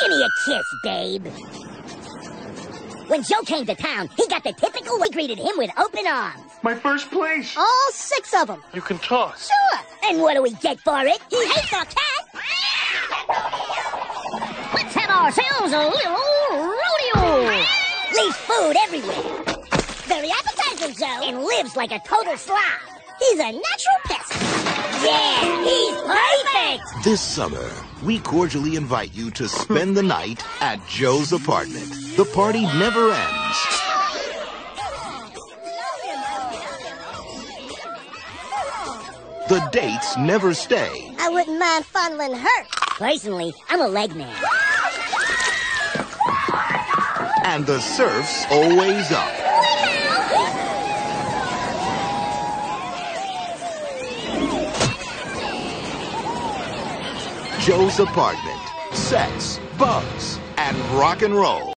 Give me a kiss, babe. When Joe came to town, he got the typical. We greeted him with open arms. My first place. All six of them. You can toss. Sure. And what do we get for it? He hates our cat. Let's have ourselves a little rodeo. Leaves food everywhere. Very appetizing, Joe. And lives like a total slob. He's a natural pest. Yeah, he's perfect. This summer, we cordially invite you to spend the night at Joe's apartment. The party never ends. The dates never stay. I wouldn't mind fondling her. Personally, I'm a leg man. And the surf's always up. Joe's apartment. Sex, bugs, and rock and roll.